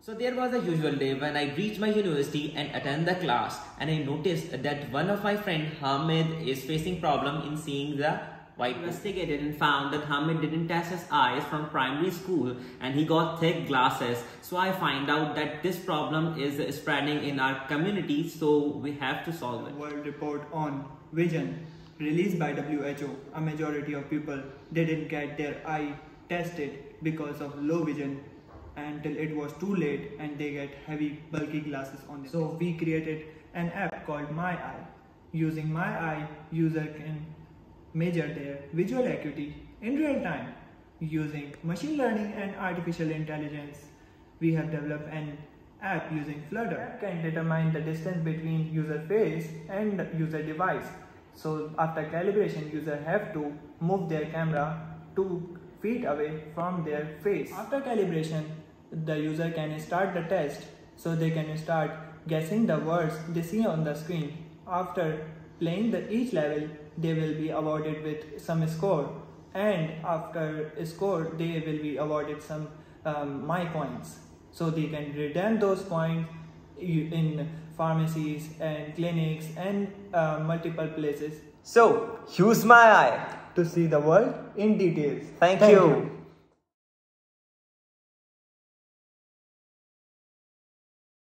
So there was a usual day when I reached my university and attend the class and I noticed that one of my friend Hamid is facing problem in seeing the white investigated and found that Hamid didn't test his eyes from primary school and he got thick glasses. So I find out that this problem is spreading in our community so we have to solve it. World report on vision released by WHO. A majority of people didn't get their eye tested because of low vision until it was too late and they get heavy bulky glasses on them. So we created an app called Myey. Using Myey, user can measure their visual acuity in real time. Using machine learning and artificial intelligence, we have developed an app using Flutter can determine the distance between user face and user device. So after calibration, user have to move their camera two feet away from their face. After calibration, the user can start the test so they can start guessing the words they see on the screen. After playing the each level, they will be awarded with some score and after score, they will be awarded some um, my points. So they can redeem those points in pharmacies and clinics and uh, multiple places. So, use myey to see the world in details. Thank, Thank you. you.